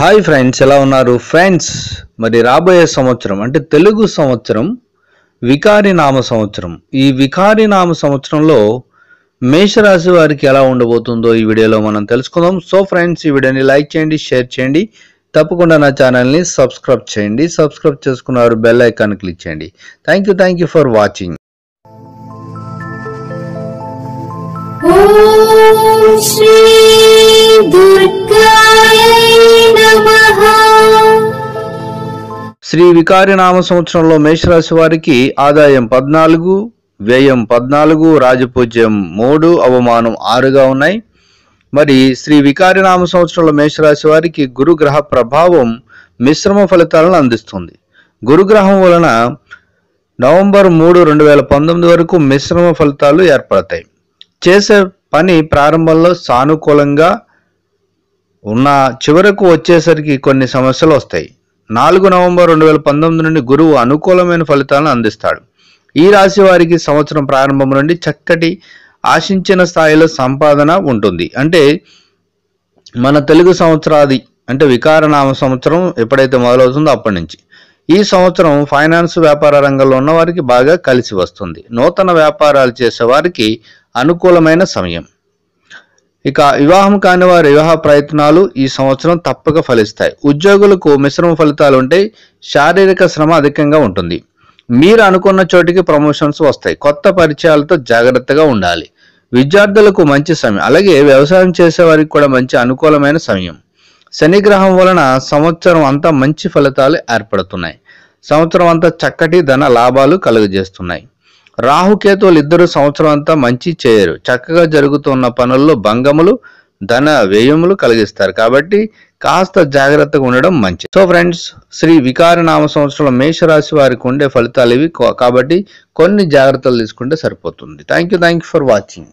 Hi friends ఎలా ఉన్నారు? Friends మరి రాబోయే సంవత్సరం అంటే తెలుగు సంవత్సరం వికారి నామ సంవత్సరం. ఈ వికారి నామ సంవత్సరంలో మేషరాశి వారికి ఎలా ఉండబోతుందో ఈ వీడియోలో మనం తెలుసుకుందాం. సో ఫ్రెండ్స్ ఈ వీడియోని లైక్ చేయండి షేర్ చేయండి. తప్పకుండా నా ఛానల్ని సబ్స్క్రైబ్ చేయండి. సబ్స్క్రైబ్ చేసుకున్నారు బెల్ ఐకాన్ క్లిక్ చేయండి. Thank you thank you for watching Shri Shri వికారినామ సంవత్సరంలో మేషరాశి వారికి ఆదాయం పద్నాలుగు వ్యయం పద్నాలుగు రాజపూజ్యం మూడు అవమానం ఆరుగా ఉన్నాయి. మరి శ్రీ వికారినామ సంవత్సరంలో మేషరాశి వారికి గురుగ్రహ ప్రభావం మిశ్రమ ఫలితాలను అందిస్తుంది. గురుగ్రహం వలన నవంబర్ మూడు రెండు వేల పంతొమ్మిది వరకు మిశ్రమ ఫలితాలు ఏర్పడతాయి. చేసే పని ప్రారంభంలో సానుకూలంగా ఉన్న చివరకు వచ్చేసరికి కొన్ని సమస్యలు వస్తాయి. నాలుగు నవంబర్ రెండు వేల పంతొమ్మిది నుండి గురువు అనుకూలమైన ఫలితాలను అందిస్తాడు. ఈ రాశి వారికి సంవత్సరం ప్రారంభం నుండి చక్కటి ఆశించిన స్థాయిలో సంపాదన ఉంటుంది. అంటే మన తెలుగు సంవత్సరాది అంటే వికారనామ సంవత్సరం ఎప్పుడైతే మొదలవుతుందో అప్పటి నుంచి. ఈ సంవత్సరం ఫైనాన్స్ వ్యాపార రంగంలో ఉన్న వారికి బాగా కలిసి వస్తుంది. నూతన వ్యాపారాలు చేసే వారికి అనుకూలమైన సమయం. ఇక వివాహం కాని వారి వివాహ ప్రయత్నాలు ఈ సంవత్సరం తప్పక ఫలిస్తాయి. ఉద్యోగులకు మిశ్రమ ఫలితాలు ఉంటాయి శారీరక శ్రమ అధికంగా ఉంటుంది. మీరు అనుకున్న చోటికి ప్రమోషన్స్ వస్తాయి. కొత్త పరిచయాలతో జాగ్రత్తగా ఉండాలి. విద్యార్థులకు మంచి సమయం. అలాగే వ్యవసాయం చేసే వారికి కూడా మంచి అనుకూలమైన సమయం. శనిగ్రహం వలన సంవత్సరం అంతా మంచి ఫలితాలు ఏర్పడుతున్నాయి. సంవత్సరం అంతా చక్కటి ధన లాభాలు కలుగజేస్తున్నాయి. రాహుకేతువులు ఇద్దరు సంవత్సరం అంతా మంచి చేయరు. చక్కగా జరుగుతున్న పనుల్లో భంగములు ధన వ్యయములు కలిగిస్తారు. కాబట్టి కాస్త జాగ్రత్తగా ఉండడం మంచిది. సో ఫ్రెండ్స్ శ్రీ వికార నామ సంవత్సరంలో మేషరాశి వారికి ఉండే ఫలితాలు ఇవి. కాబట్టి కొన్ని జాగ్రత్తలు తీసుకుంటే సరిపోతుంది. Thank you thank you for watching.